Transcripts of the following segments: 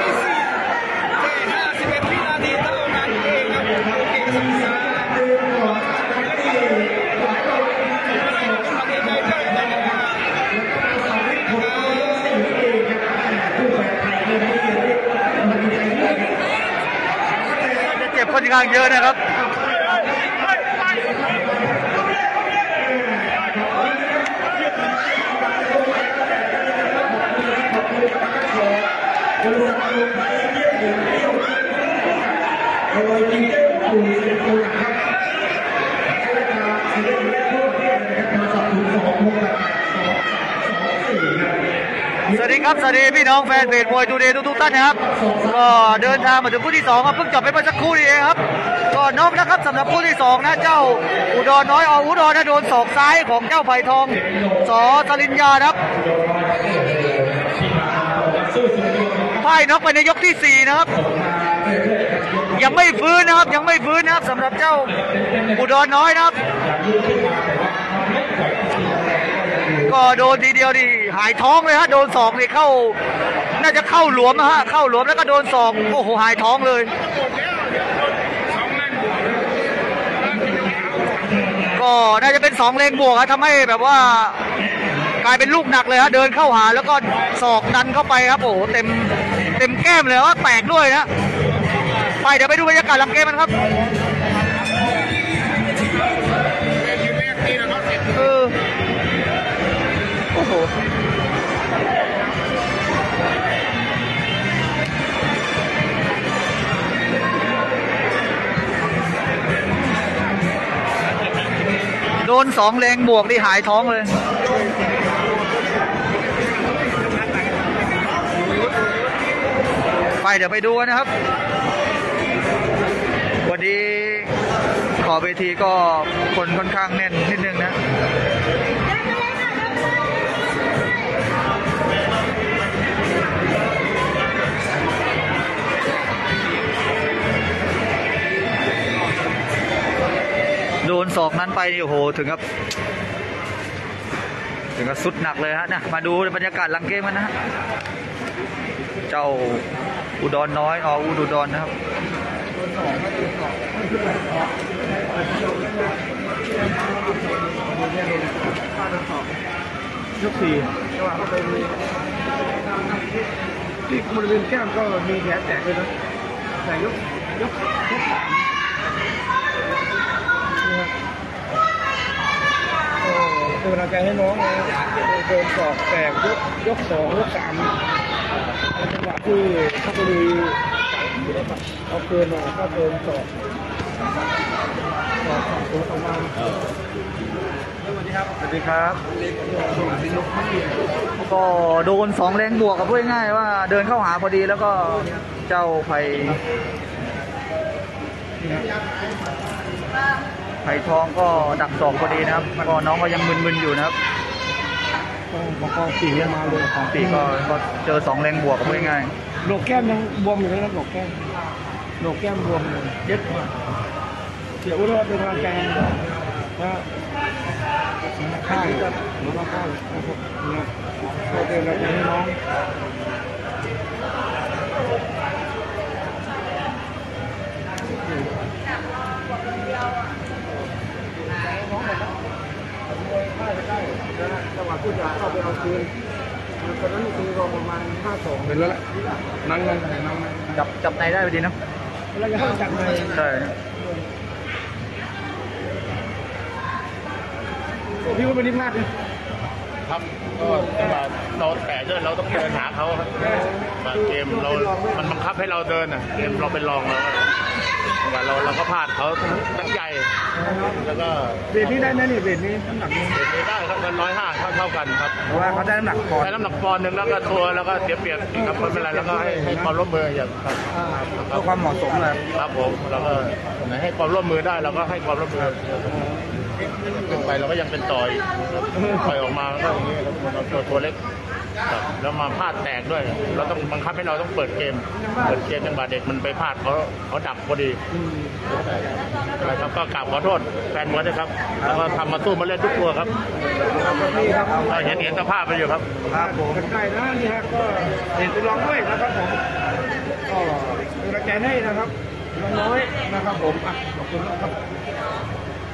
ที่สี่แค่ห้าสิบเอ็ดวินาทีเท่านั้นเองครับผมโอเคสัญญาจะเจ็บค่อนข้างเยอะนะครับ สวัสดีครับ สวัสดีพี่น้องแฟนเพจมวยทูเดย์ทุกๆท่านนะครับ ก็เดินทางมาถึงคู่ที่สองครับเพิ่งจบไปเมื่อสักครู่นี้เองครับ ก็นอกนะครับสำหรับคู่ที่สองนะเจ้าอุดรน้อยออุดรนะโดนศอกซ้ายของเจ้าไผ่ทองสอสลินยาครับพ่ายน็อกไปในยกที่สี่นะครับ ยังไม่ฟื้นนะครับยังไม่ฟื้นนะครับสำหรับเจ้าอุดรน้อยนะครับ ก็โดนทีเดียวดิหายท้องเลยฮะโดนศอกนี่เข้า น่าจะเข้าหลวมนะฮะเข้าหลวมแล้วก็โดนศอกโอ้โหหายท้องเลย ก็น่าจะเป็นสองเลงบวกอะทำให้แบบว่ากลายเป็นลูกหนักเลยฮะเดินเข้าหาแล้วก็ศอกดันเข้าไปครับโอ้โหเต็มเต็มแก้มเลยว่าแตกด้วยนะไปเดี๋ยวไปดูบรรยากาศหลังเกมกันครับ โอ้โดนสองแรงบวกนี่หายท้องเลย ไปเดี๋ยวไปดูนนะครับ วันนี้ขอเวทีก็คนค่อนข้างแน่นนิดนึงนะ ดนศอกนั้นไปโอ้โหถึงกับ ถึงกับสุดหนักเลยฮะนะมาดูบรรยากาศหลังเกมกันนะฮะเจ้าอุดรน้อยออุดรนะครับยกสี่จังหวะเข้าไปที่บริเวณแก้มก็มีแผลแตกเลยนะแต่ยกยกยกสาม เป็นกำลังใจให้น้องนะโดนสอกแตกยกยกสองยกสามจังหวะที่เข้าไปลุยเอาเกินมาก็เกินสอกสอกตัวออกมาสวัสดีครับ ก็โดนสองแรงบวกกับพูดง่ายว่าเดินเข้าหาพอดีแล้วก็เจ้าไผ่ ไผ่ทองก็ดักศอกพอดีนะครับก็น้องก็ยังมึนๆอยู่นะครับก็ก็สี่มาเลยของปีก็ก็เจอสองแรงบวกกับพูดง่ายโหนกแก้มยังบวมอยู่เลยนะโหนกแก้มโหนกแก้มบวมเลยเย็ดมากเสียอุ้ยว่าเป็นกำลังใจให้นะข้างกับหรือว่าข้างนะครับเนี่ยก็เป็นกำลังใจให้น้องจังหวะที่จะเข้าไปเอาคืนตอนนั้นคือรอประมาณห้าสองเป็นแล้วแหละนั่งนั่งนั่งนั่งๆจับจับในได้พอดีนะแล้วจะเข้าจับในใช่พี่ว่าเป็นนิพลาดเลยครับก็จังหวะเราแตะด้วยเราต้องเดินหาเขาครับมาเกมเรา มันบังคับให้เราเดินอะ เกมเราเป็นรองเราจังหวะ เราเราก็พลาดเขาตั้งใหญ่แล้วก็เวทนี้ได้ไหมนี่เวทนี้น้ำหนักนี้เด็กได้ครับกันร้อยห้าเท่าเท่ากันครับเพราะว่าเขาได้น้ำหนักพอได้น้ำหนักปอนด์หนึ่งแล้วก็ตัวแล้วก็เสียเปรียบอีกครับไม่เป็นไรแล้วก็ให้ให้ความร่วมมืออย่างครับเพื่อความเหมาะสมเลยครับผมแล้วก็ให้ความร่วมมือได้เราก็ให้ความร่วมมือขึ้นไปเราก็ยังเป็นต่อยต่อยออกมาก็อย่างนี้ครับเราตัวตัวเล็ก ครับแล้วมาพลาดแตกด้วย เราต้องบังคับให้เราต้องเปิดเกม เปิดเกมจังหวะเด็กมันไปพลาดเขาเขาดับพอดีอะไรครับก็กราบขอโทษแฟนมวยด้วยครับ แล้วก็ทำมาสู้มาเล่นทุกตัวครับนี่ครับก็เห็นเห็นสภาพไปอยู่ครับครับผมใกล้นะนี่ฮะก็เห็นไปลองด้วยนะครับผมให้นะครับน้อยนะครับผมอะขอบคุณมากครับ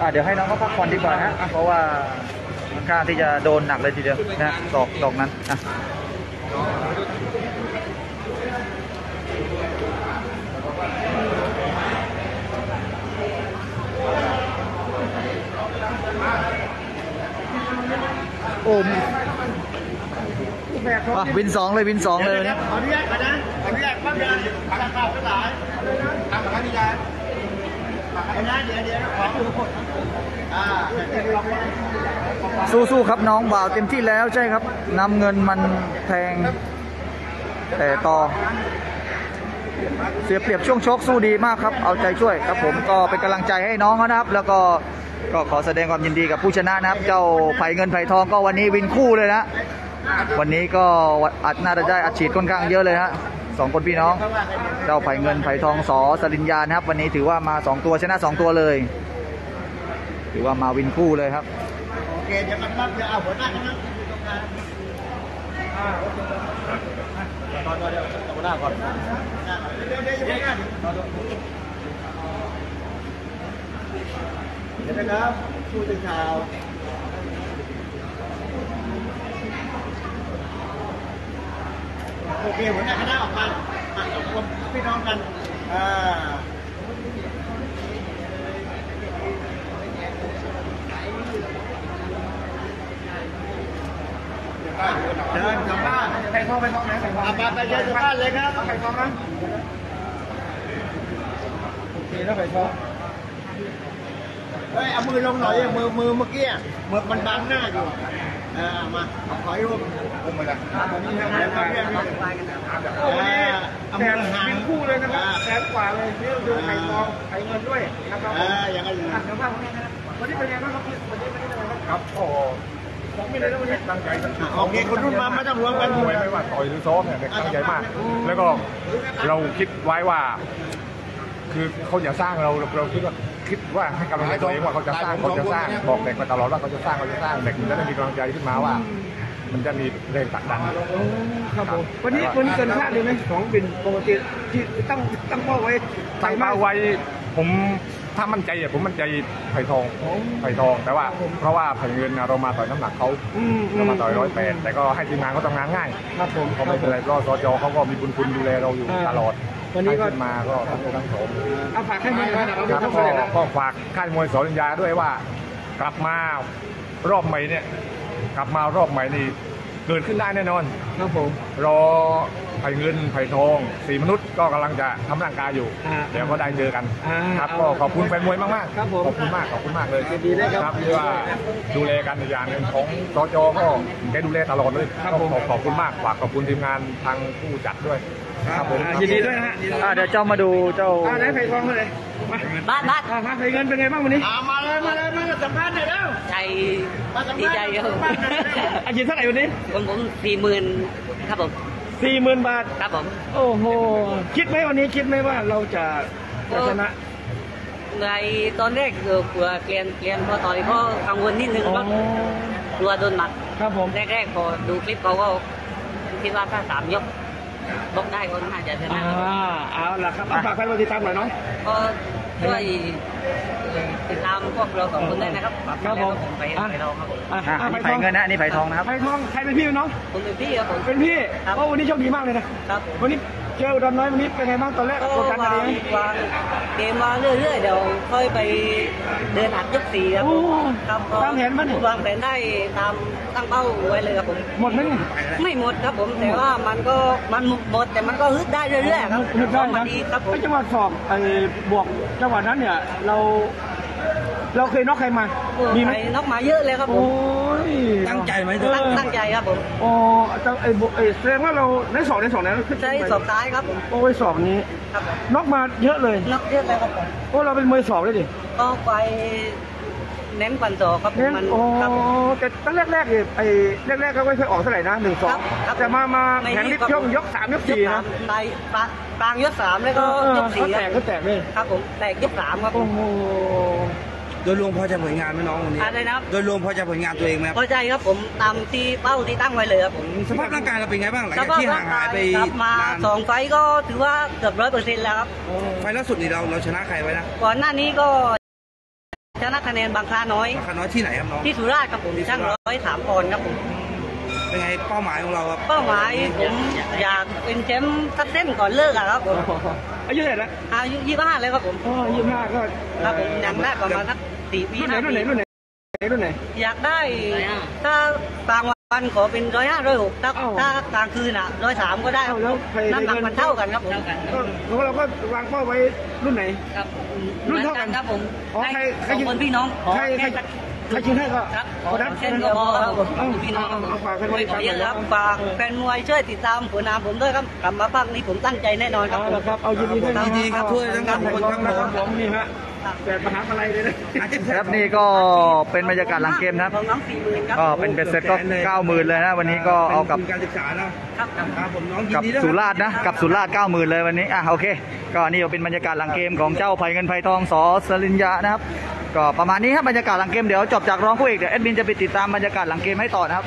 อะเดี๋ยวให้น้องเขาพักผ่อนดีกว่านะเพราะว่ามัน ค่อนข้างที่จะโดนหนักเลยทีเดียวนะดอกดอกนั้นอะโอมแบกเขาอะวินสองเลยวินสองเลยวันนี้ขออนุญาตก่อนนะขออนุญาตปั๊บยาปากกาเป็นหลายทำปากกาพิจาร ปากกาเดี๋ยวเดี๋ยวขอดูคนอ่าสู้ๆครับน้องบ่าวเต็มที่แล้วใช่ครับนำเงินมันแทงแต่ต่อ เสียเปรียบช่วงชกสู้ดีมากครับ เอาใจช่วยครับผมก็เป็นกำลังใจให้น้องนะครับ แล้วก็ก็ขอแสดงความยินดีกับผู้ชนะนะครับ เจ้าไผ่เงินไผ่ทองก็วันนี้วินคู่เลยนะ วันนี้ก็อัดน่าจะได้อัดฉีดค่อนข้างเยอะเลยฮะสองคนพี่น้อง เจ้าไผ่เงินไผ่ทองสอสริญญานะครับ วันนี้ถือว่ามาสองตัวชนะสองตัวเลย ถือว่ามาวินคู่เลยครับโอเคเดี๋ยวมันปั๊บเดี๋ยวเอาหัวหน้ากันนะตอนเดียวหัวหน้าก่อนเดี๋ยวเดี๋ยวหัวหน้าเดี๋ยวนะครับผู้สื่อข่าว โอเคหัวหน้าคณะออกมาอะสองคนพี่น้องกันอ่าเดินกลับบ้านไปท้องไปท้องไหนไปท้องไปไปเดินกลับบ้านเลยครับไปท้องนะโอเคแล้วไปท้องเฮ้ยเอามือลงหน่อยมือมือเมื่อกี้มือมันบังหน้าอยู่ออเอามาขอให้รูป ผมมาแล้วตอนนี้ทำอะไรกันเนี่ยโอ้โหนี่แสนเป็นคู่เลยนะครับแสนกว่าเลยนี่ดูไข่ทองไข่เงินด้วยนะครับอ่าอย่างนั้นอะเดี๋ยวมาวันนี้เป็นไงบ้างครับวันนี้เป็นไงบ้างครับครับโอ้ผมไม่ได้แล้ววันนี้ตั้งใจโอเคคนรุ่นมาไม่ต้องรวมกันมวยไม่ว่าต่อยหรือซ้อมเนี่ยเด็กตั้งใจมาก แล้วก็เราคิดไว้ว่าคือเขาจะสร้างเราเราเราคิดว่าคิดว่าให้กำลังใจตัวเองว่าเขาจะสร้างเขาจะสร้างบอกเด็กมาตลอดว่าเขาจะสร้างเขาจะสร้างเด็กมันจะได้มีกำลังใจขึ้นมาว่า มันจะมีแรงผลักดัน ครับผมวันนี้วันนี้เกินคาดเลยไหมของบินปกติที่ตั้งตั้งเป้าไว้ตั้งเป้าไว้ผมถ้ามั่นใจอะผมมั่นใจไผ่ทองไผ่ทองแต่ว่า เพราะว่าไผ่เงินน่ะเรามาต่อยน้ำหนักเขาอืมเรามาต่อยร้อยแปดแต่ก็ให้ทีมงานเขาทำงานง่ายครับผมเขาไม่เป็นไรเพราะสจเขาก็มีบุญคุณดูแลเราอยู่ตลอดวันนี้ก็ให้ขึ้นมาก็ทั้งทั้งสองเอาฝากให้มันนะครับครับทั้งก็เลยนะก็ฝากค่ายมวยสอริญญาด้วยว่ากลับมารอบใหม่เนี่ย กลับมารอบใหม่นี่เกิดขึ้นได้แน่นอน ครับผมรอไผ่เงินไผ่ทองสีมนุษย์ก็กำลังจะทำร่างกายอยู่ อ่าเดี๋ยวก็ได้เจอกันอ่าครับก็ขอบคุณแฟนมวยมากๆครับผมขอบคุณมากขอบคุณมากเลยยินดีด้วยครับที่ว่าดูแลกันอีกอย่างหนึ่งของสจก็แกดูแลตลอดเลยครับก็ผม ขอขอบคุณมากฝากขอบคุณทีมงานทางผู้จัดด้วยครับผม อ่ายินดีด้วยนะฮะอะเดี๋ยวเจ้ามาดูเจ้า อ่าไหนไผ่ทองเลยมาบ้านบ้านอ่ามาไผ่เงินเป็นไงบ้างวันนี้มาเลยมาเลยมาสัมภาษณ์หน่อยแล้วใจ ดีใจครับผมอาชีพเท่าไหร่วันนี้ผมผมสี่หมื่นครับผมสี่หมื่นบาทครับผม โอ้โหคิดไหมวันนี้คิดไหมว่าเราจะจะชนะในตอนแรกเออกลัวเกลียนเกลียนพอต่อยก็กังวลนิดนึงอ๋อว่ากลัวโดนหมัดครับผมแรกๆพอดูคลิปเขาก็คิดว่าถ้าสามยกบล็อกได้ก็น่าจะชอ่านะเอาล่ะครับเอาฝากใครมาติดตามหน่อยเนาะก็ช่วย ติดตามพวกเราสองคนได้นะครับครับผมแล้วก็ไปไปเราครับอะอะอันนี้ไผ่เงินนะอันนี้ไผ่ทองนะครับไผ่ทองใครเป็นพี่เป็นน้องผมเป็นพี่ครับผมเป็นพี่ครับโอ้วันนี้โชคดีมากเลยนะครับผมวันนี้ เจออุดรน้อยวันนี้เป็นไงบ้างตอนแรกก็กดดันอะไรวางไหมวางเกมมาเรื่อยๆเดี๋ยวค่อยไปเดินหัดยกสี่ครับโอ้ผมครับตามแผนปะเนี่ยวางแผนได้ตามตั้งเป้าไว้เลยครับผมหมดไหมเนี่ยไม่หมดครับผมแต่ว่ามันก็มันหมดแต่มันก็ฮึดได้เรื่อยๆครับนึกได้มันะดีครับผมไอ้จังหวะสอบไอ้บวกจังหวะนั้นเนี่ยเรา เราเคยน็อกใครมา มีไหมไปน็อกมาเยอะเลยครับผโอ้มยตั้งใจไหมเออตั้งตั้งใจครับผมโอ้จังไอ้บวกไอ้แสดงว่าเราในสองในสองนั้นขึ้นใช้สอบซ้ายครับผมโอ้ยสอบนี้ครับผมน็อกมาเยอะเลยน็อกเยอะเลยครับผมโอ้เราเป็นมวยสอบเลยดิก็ไปเน้นฟันศอกครับเนี่ยมันโอ้ครับผม แต่ตั้งแรกๆเนี่ยไอ้แรกๆก็ไม่เคยออกเท่าไหร่นะหนึ่งสองครับแต่มามาไม่แข่งรีลิบฟครับช่วงยกสามยกสี่สานะมในปะกลางยกสามแล้วเอก็อเออยกสี่เขาแตกคก็รับแตกเลย ครับผมแตกยกสามครับผโอ้ม โห โดยรวมพอใจผลงานไหมน้องวันนี้อะไรนะครับ โดยรวมพอใจผลงานตัวเองไหมครับพอใจครับผมตามที่เป้าที่ตั้งไว้เลยครับผมสภาพร่างกายเราเป็นไงบ้างหลังสจากภาพที่ห่าร่างงายหากยไปกลับมานานสองไฟต์ก็ถือว่าเกือบร้อยเปอร์เซ็นต์แล้วครับไฟล์ล่าสุดนี่เราเราชนะใครไว้นะก่อนหน้านี้ก็ชนะคะแนนบางคลาน้อยราคาน้อยที่ไหนครับน้องที่สุราษฎร์ครับผมช่างร้อยสามปอนด์ครับผม เป็นไงเป้าหมายของเราครับเป้าหมายผมอยากเป็นแชมป์สักเส้นก่อนเลิกอะครับผมอายุเท่าไหร่ละอายุยี่ห้าแล้วครับผมอ๋ออายุมากก็ครับผมยังได้ประมาณสักสี่ปีรุ่นไหนห้ารุ่นไหนปีรุ่นไหนรุ่นไหนอยากได้ถ้ากลางวันขอเป็นร้อยห้าร้อยหกถ้าอ้าวถ้ากลางคืนอะร้อยสามก็ได้อ้าวแล้วใครน้ำหนักใครมันเท่ากันครับผมก็ของเราก็วางเป้าไว้รุ่นไหนครับรุ่นเท่ากันครับผมอ๋อใครใครสองยิงคนพี่น้องขอใครใครแค่สัก ใครชิงให้ก็ครับเอานัดเช่นก็พอครับผมเอาพี่น้องเอาเอาฝากแฟนมวยขอเยอะติดตามหน่อยครับนะฝากแฟนมวยช่วยติดตามผลงานผมด้วยครับกลับมาภาคนี้ผมตั้งใจแน่นอนครับเอาละครับเอายินดีด้วยนะยินดีครับถ้วยทั้งสองคนครับผมผมนี่ฮะแต่มหาอะไรเลยนะครับนี่ก็เป็นบรรยากาศหลังเกมนะครับของน้องสี่หมื่นครับก็เป็นเบ็ดเสร็จก็เก้าหมื่นเลยนะวันนี้ก็เอากับป็นการศึกษานะครับครับครับผมน้องยินกับดีด้วยสุราษฎร์นะกับสุราษฎร์เก้าหมื่นเลยวันนี้อะโอเค ก็นี่ก็เป็นบรรยากาศหลังเกมของเจ้าไผ่เงินไผ่ทองสอสลินยานะครับ ก็ประมาณนี้ครับบรรยากาศหลังเกมเดี๋ยวจบจากรองผู้เอกเดี๋ยวแอดมินจะไปติดตามบรรยากาศหลังเกมให้ต่อนะครับ